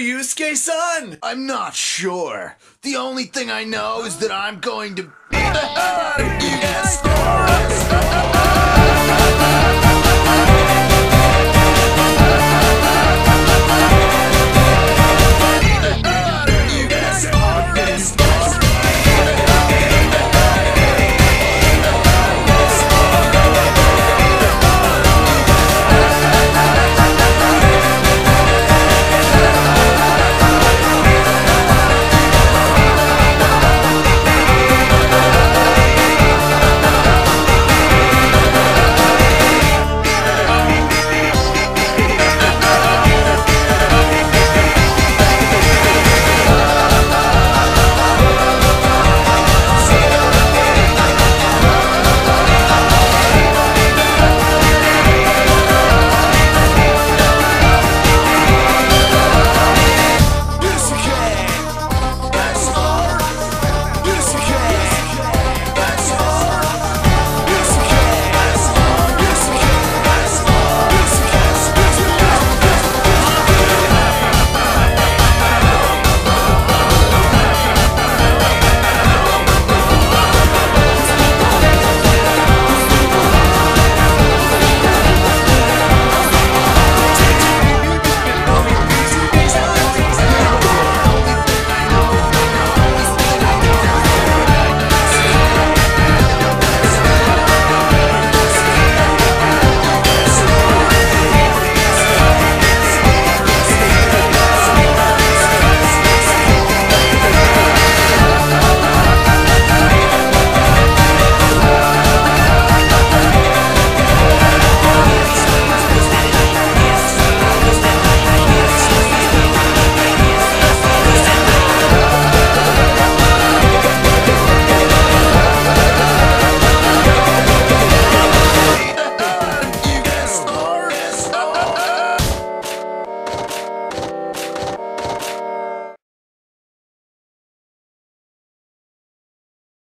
Yusuke-san? I'm not sure. The only thing I know is that I'm going to...